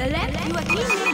the left, you are team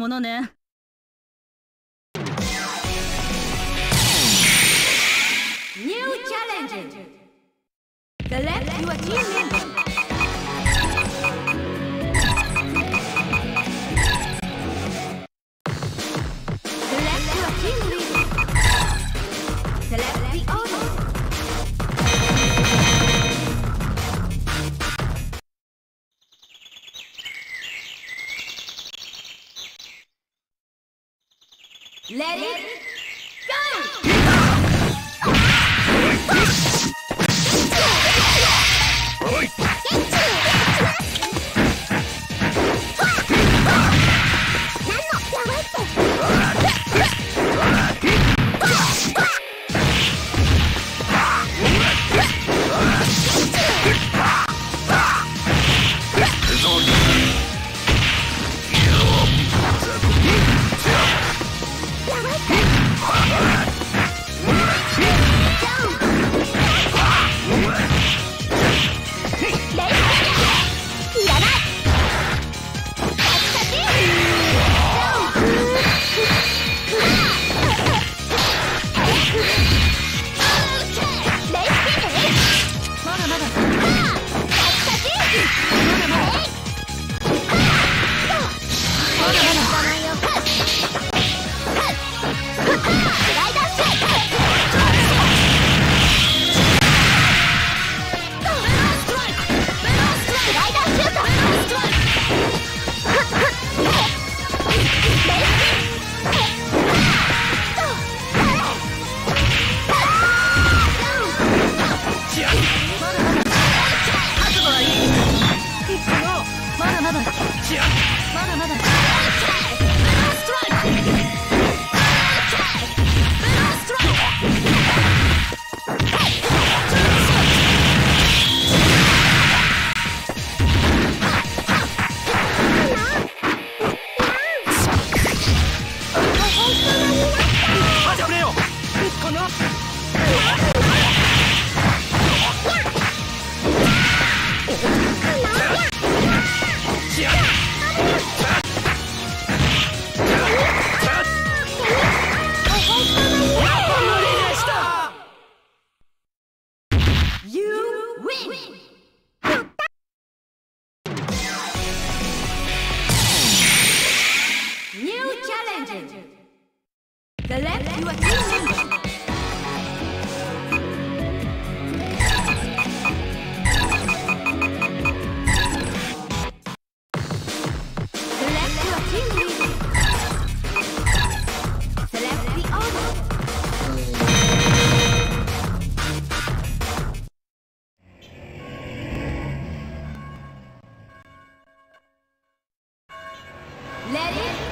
ものね。New challenge! The left, you are challenged! Get it? Let it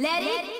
Let it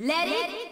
Let it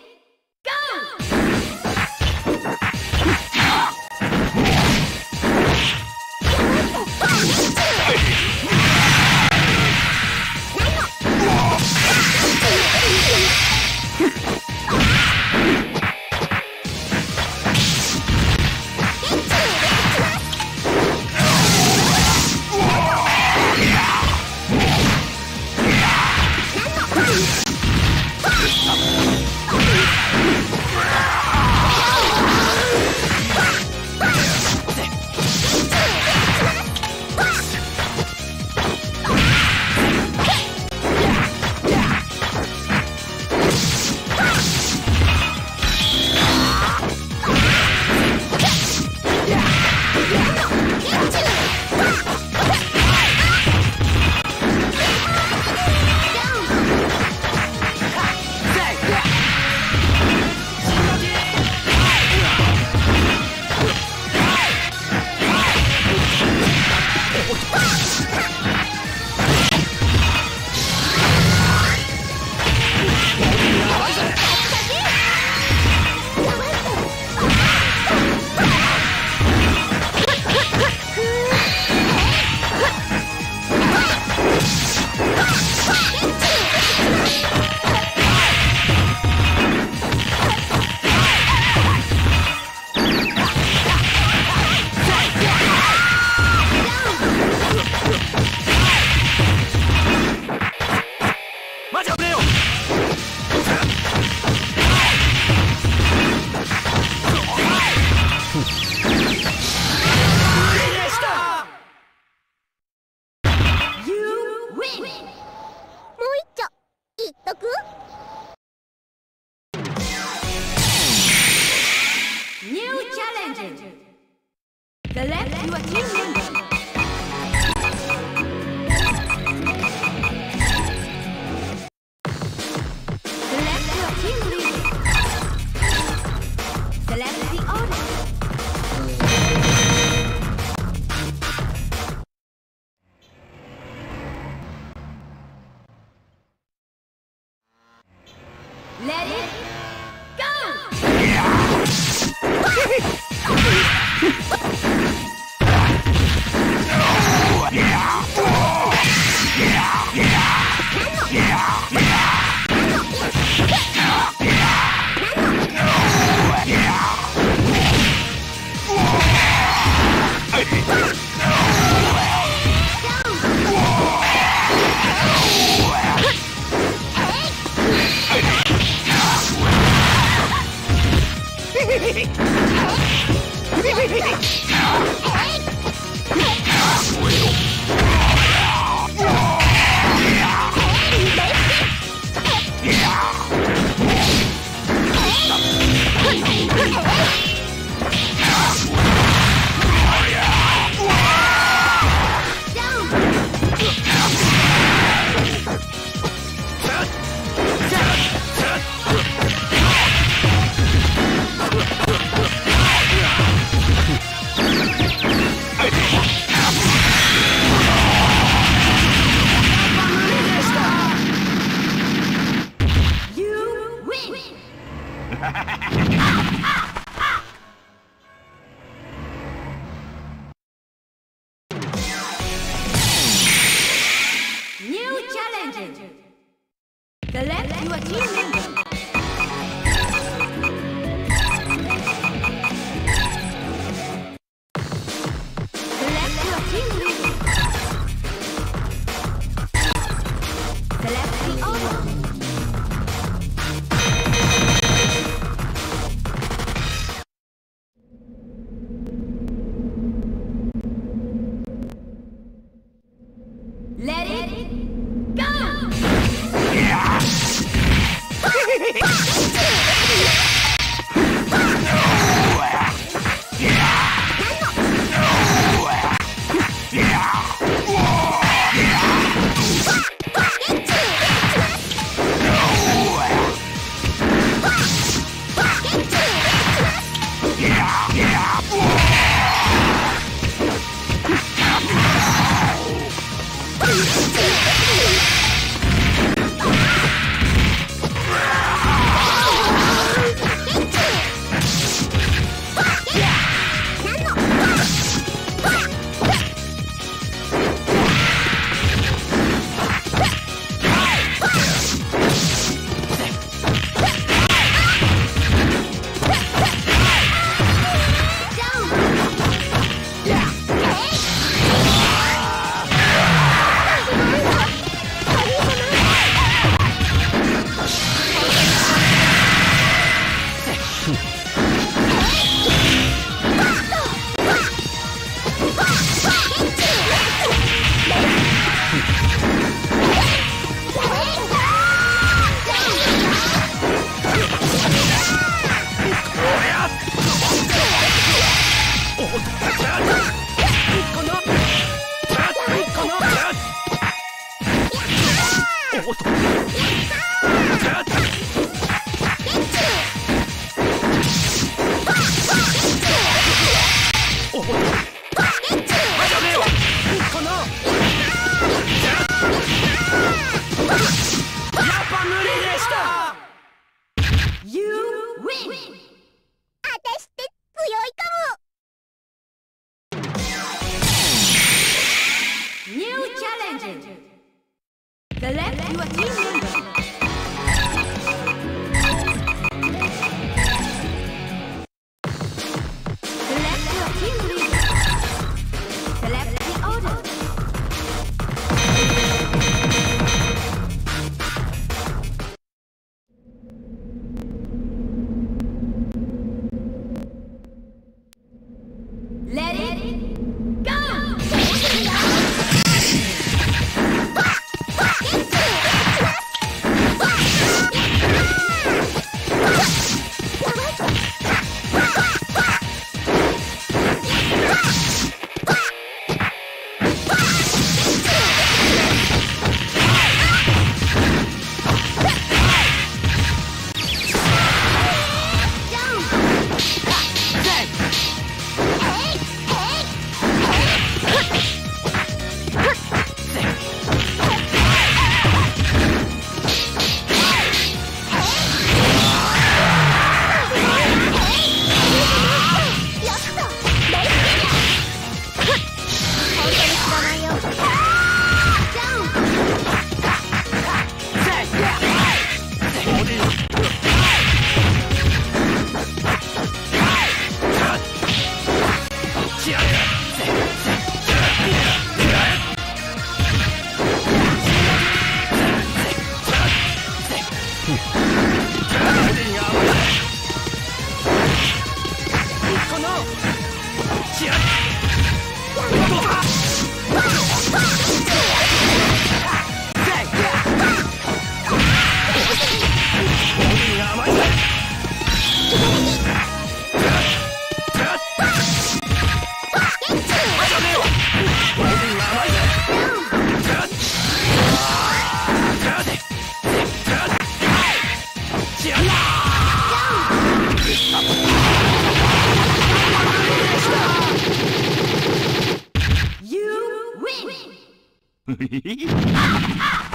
Hehehehe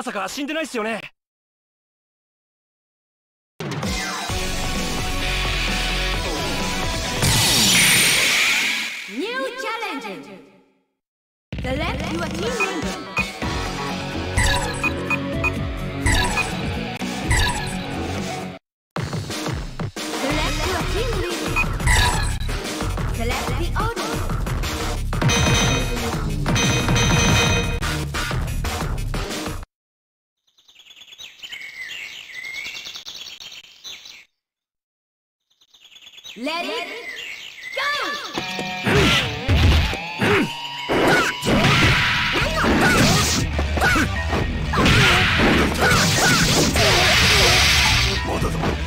まさか死んでないっすよね。ニューチャレンジ Let it go! まだ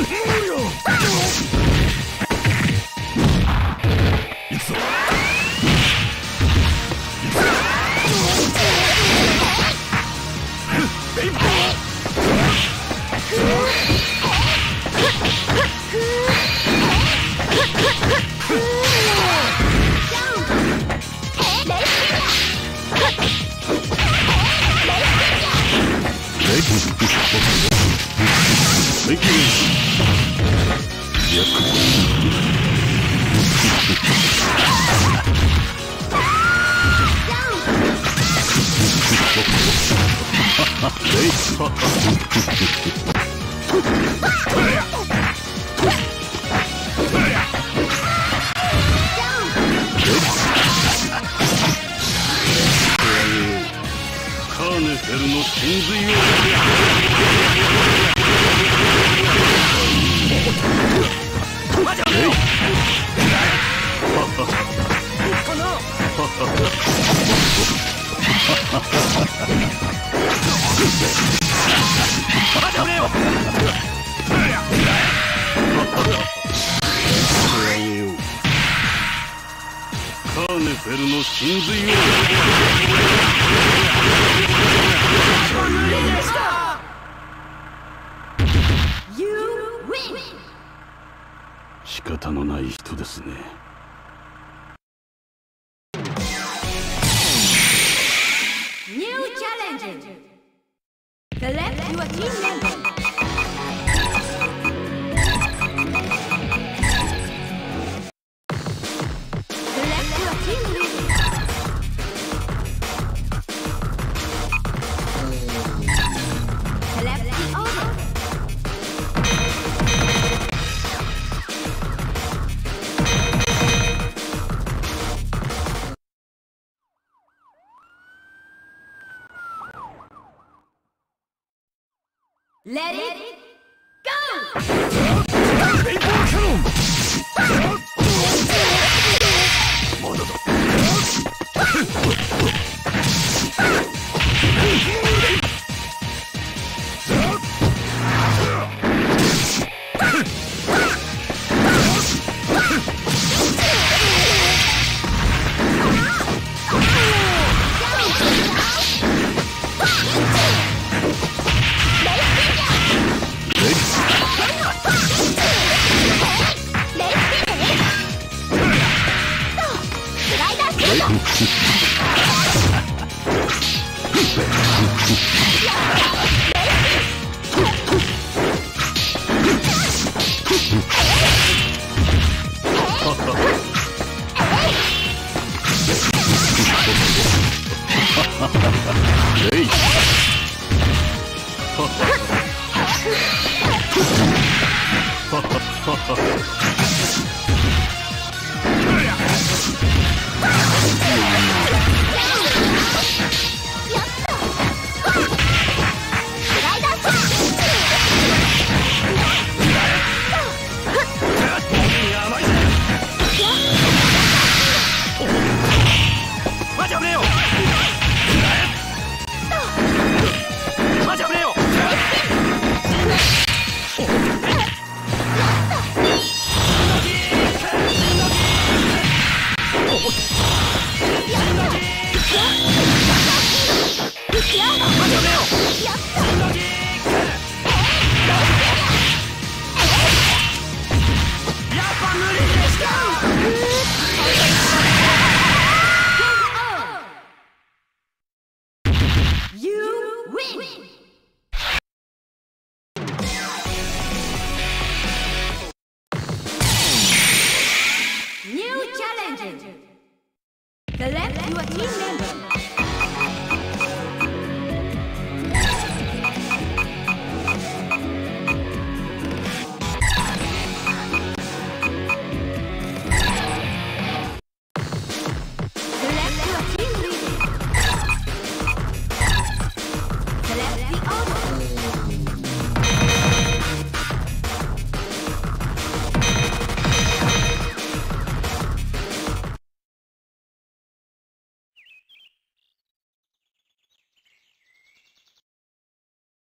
Mm-hmm.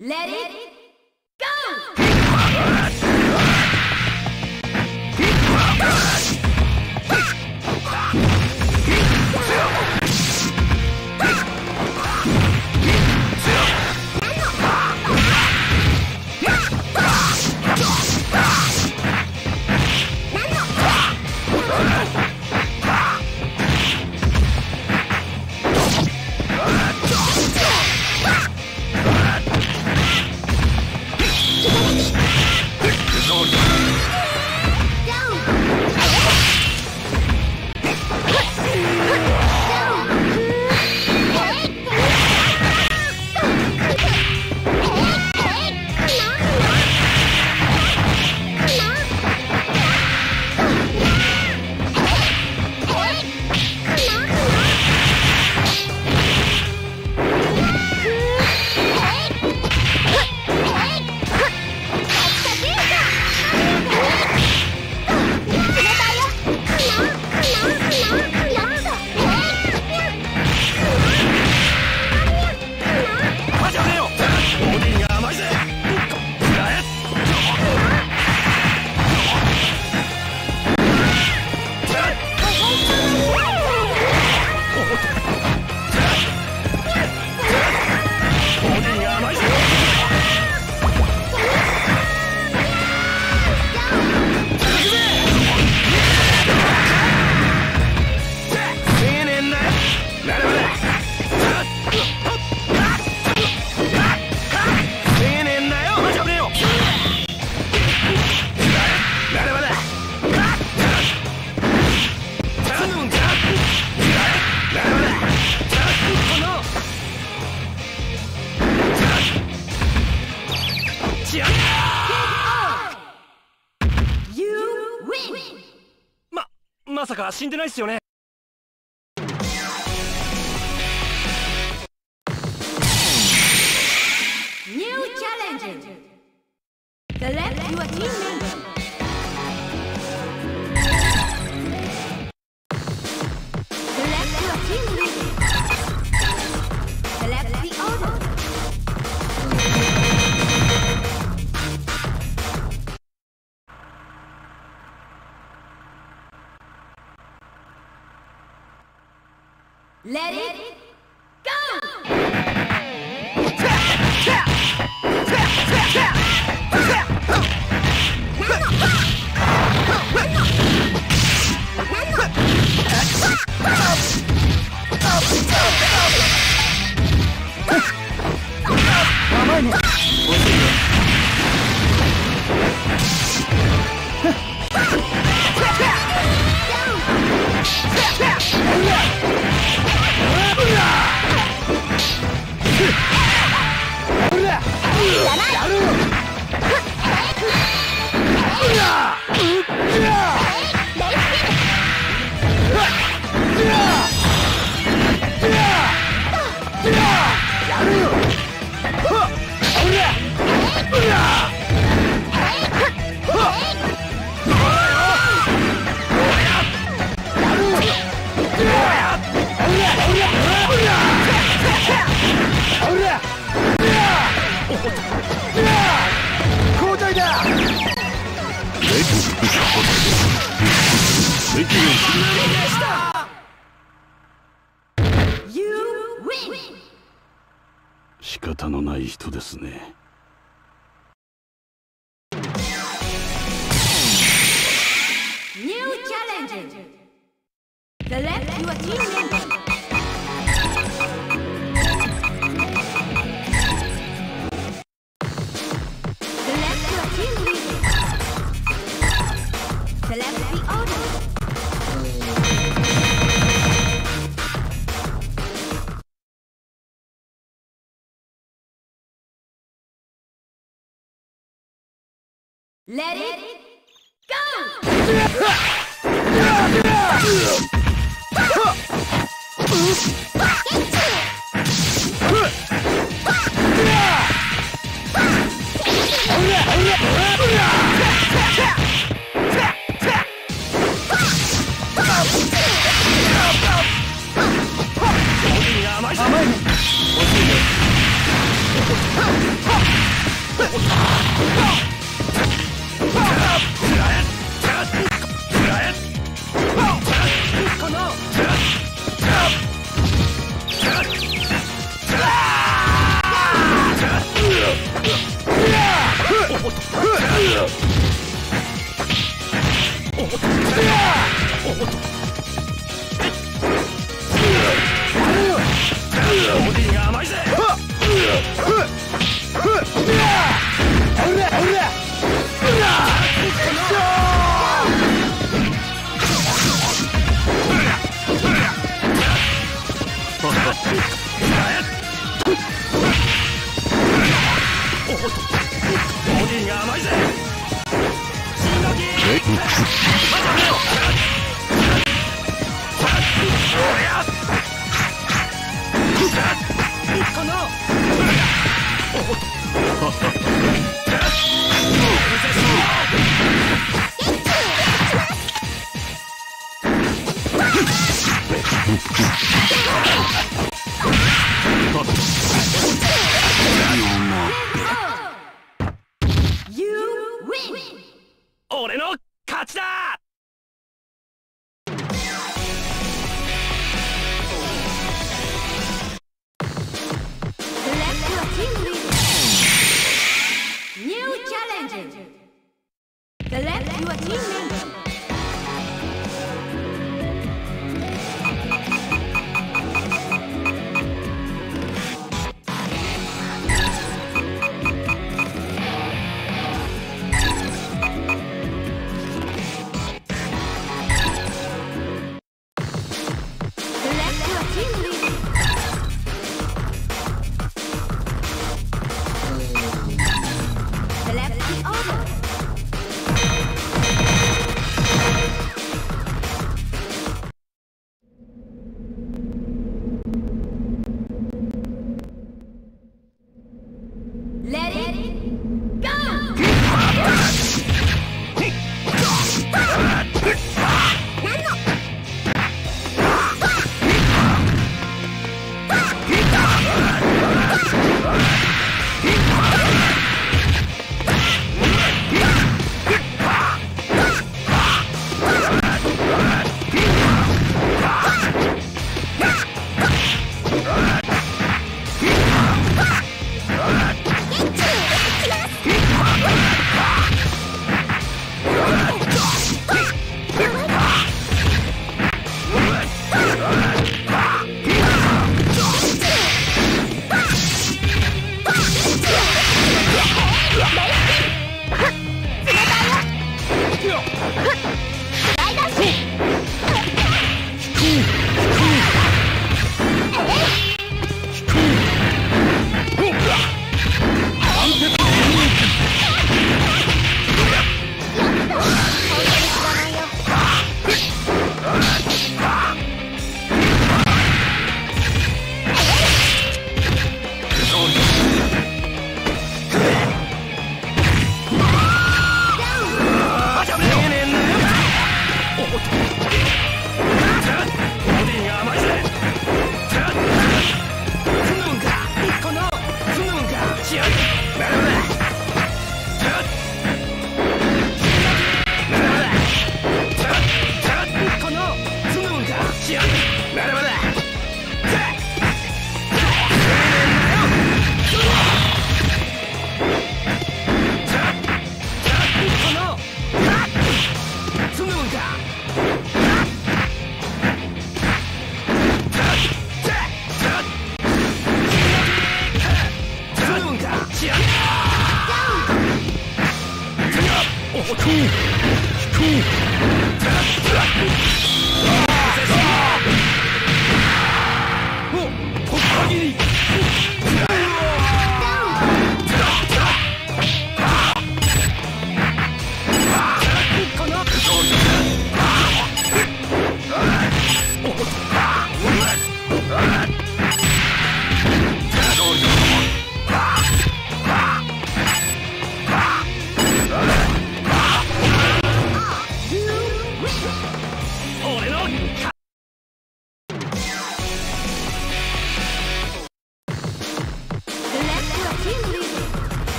Let it go!「死んでないっすよね？Let it go!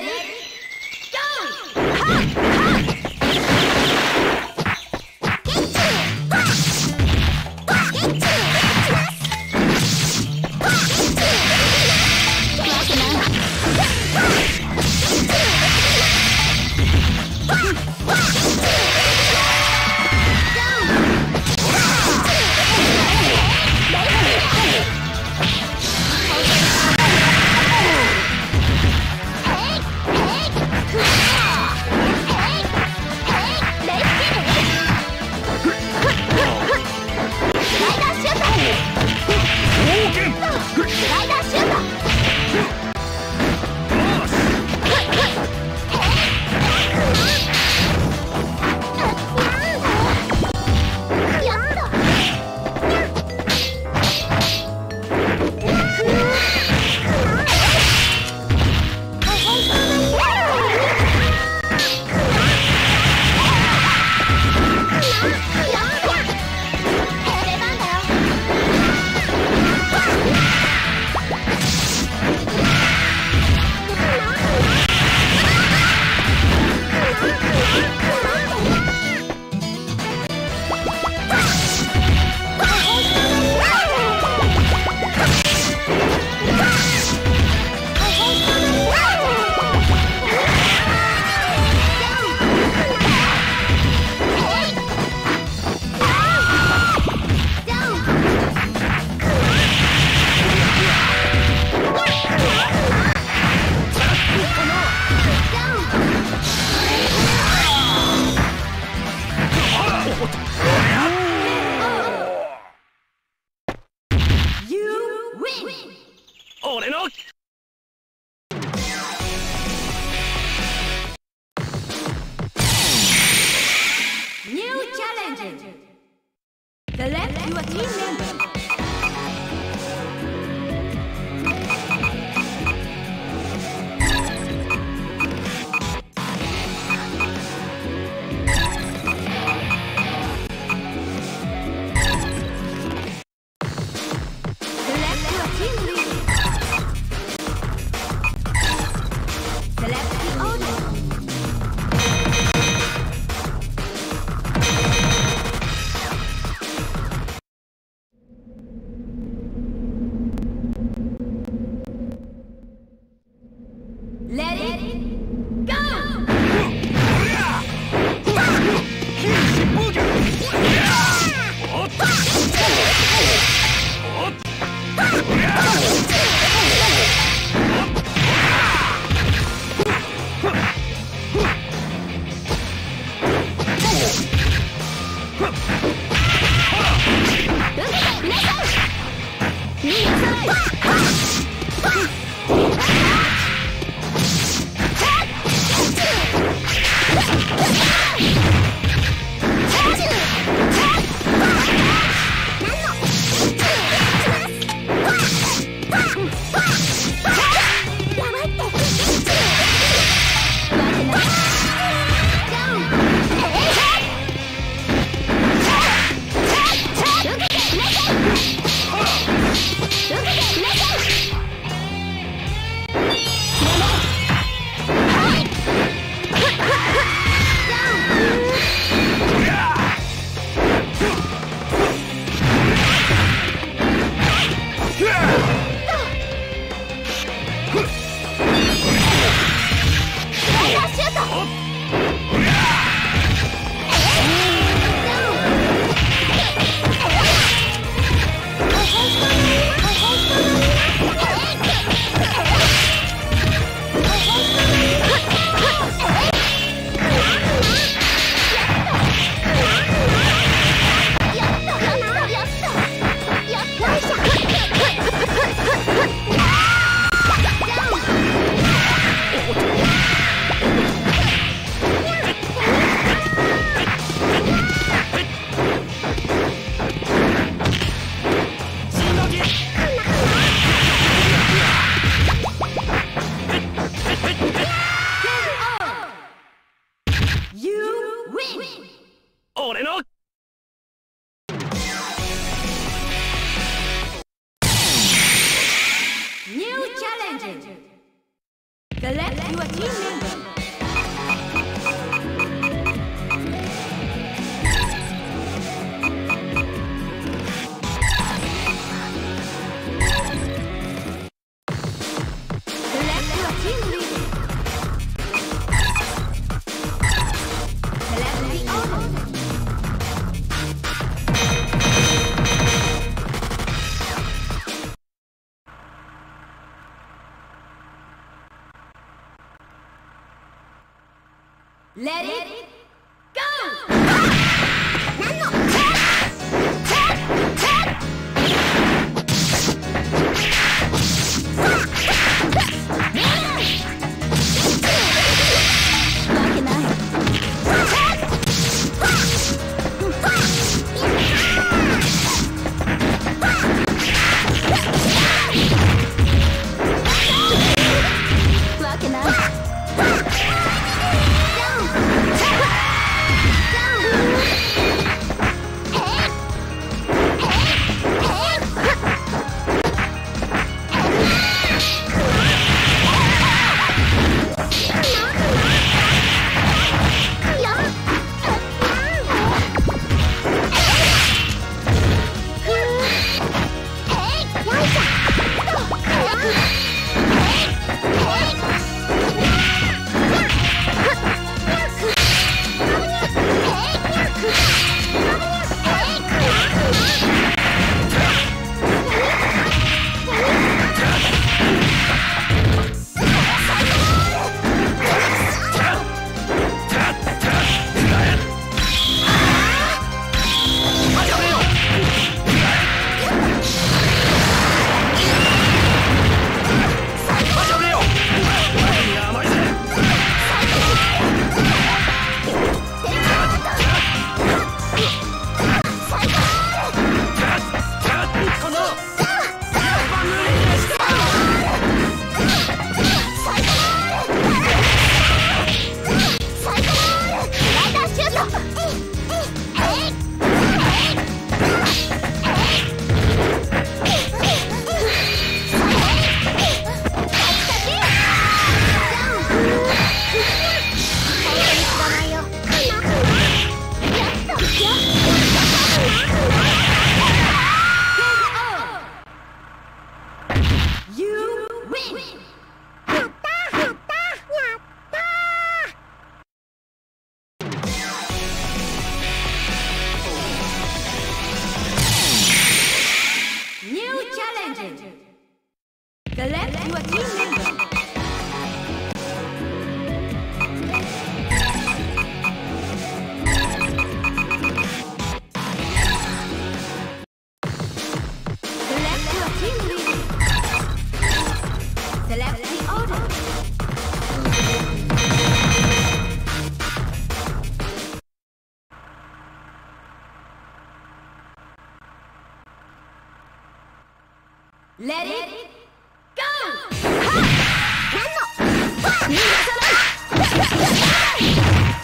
Let ゴー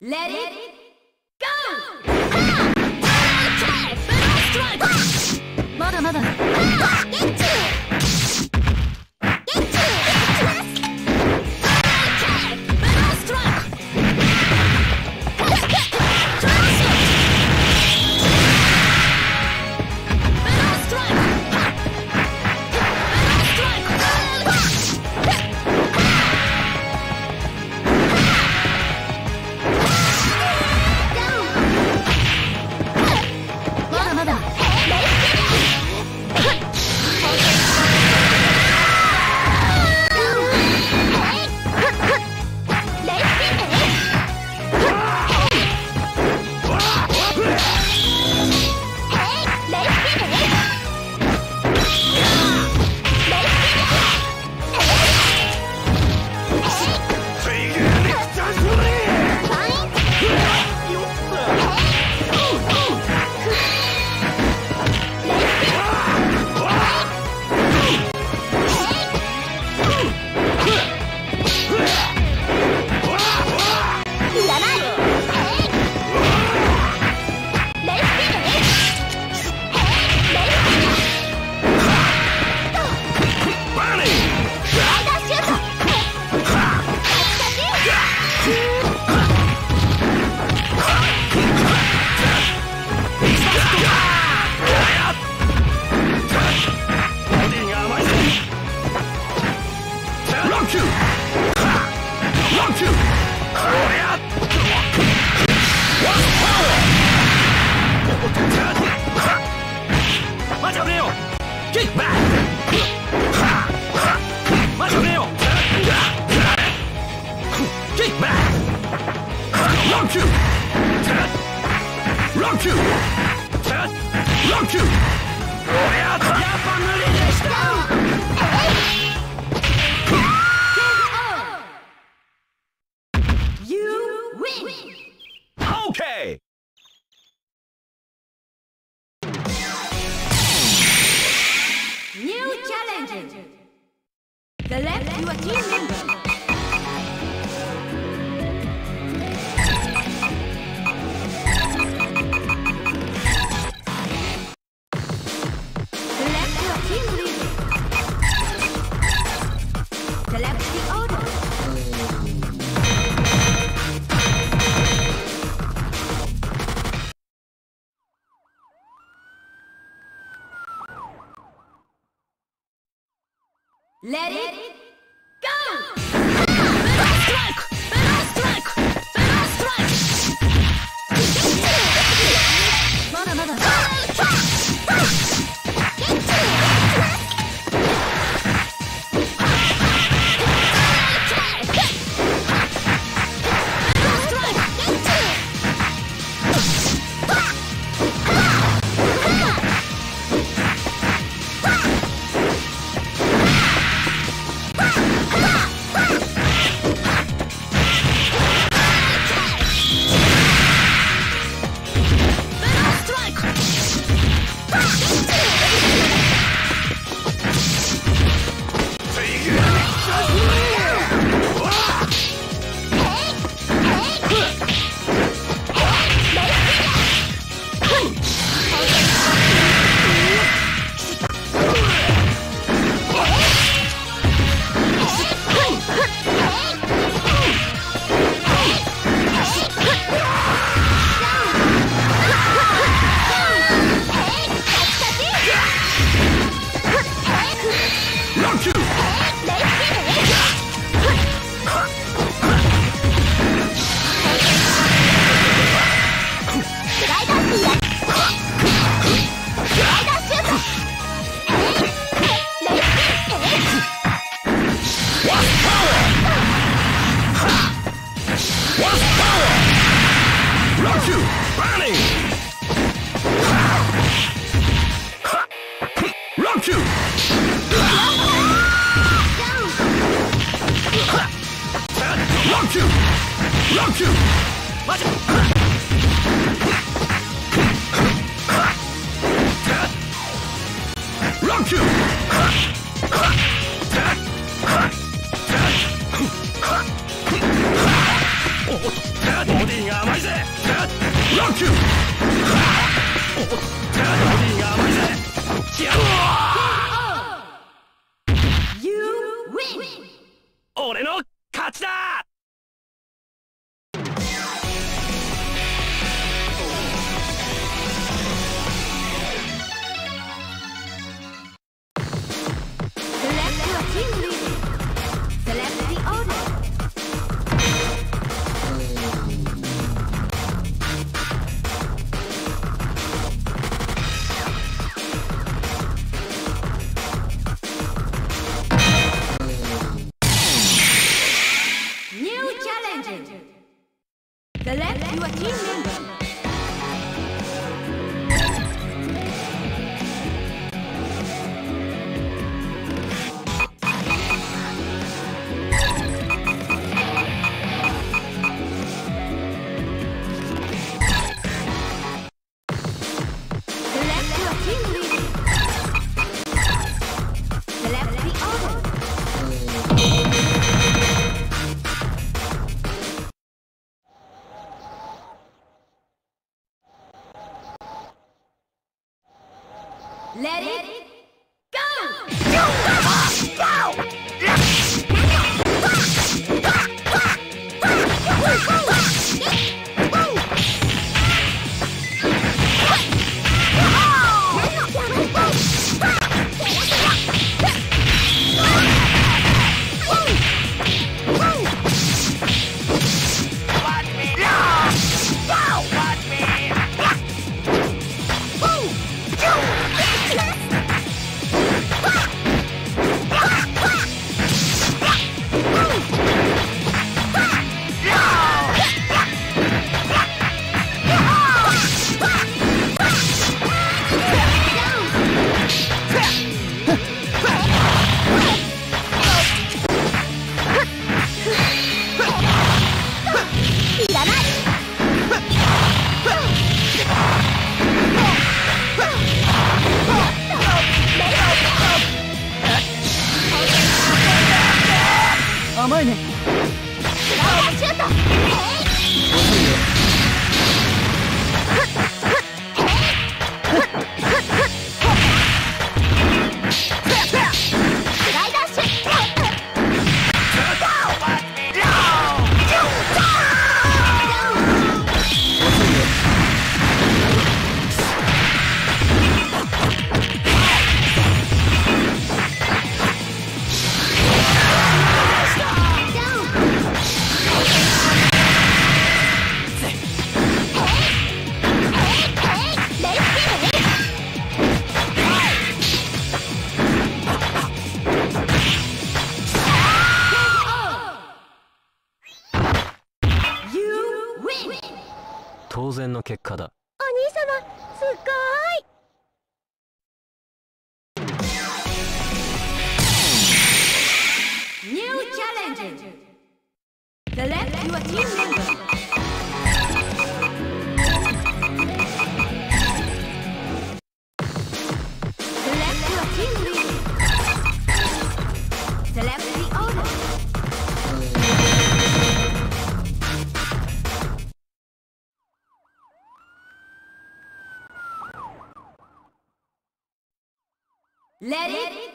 Let it go! まだまだ Let it go!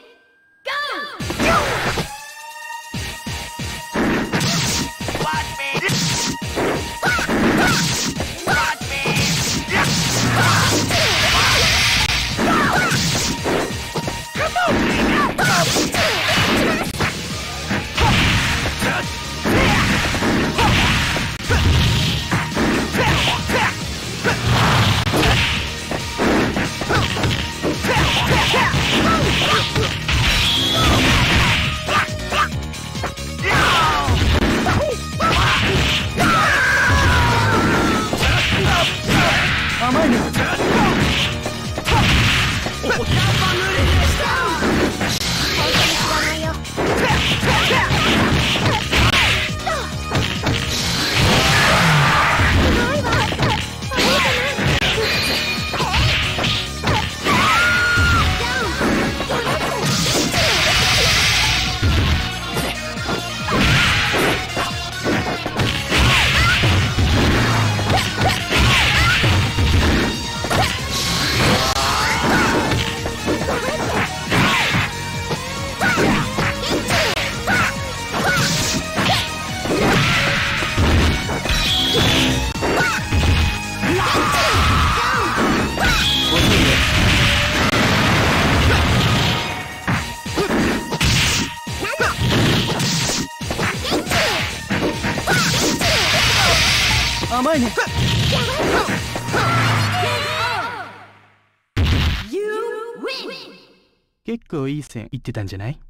線行ってたんじゃない？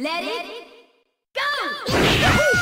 Let, it, it go!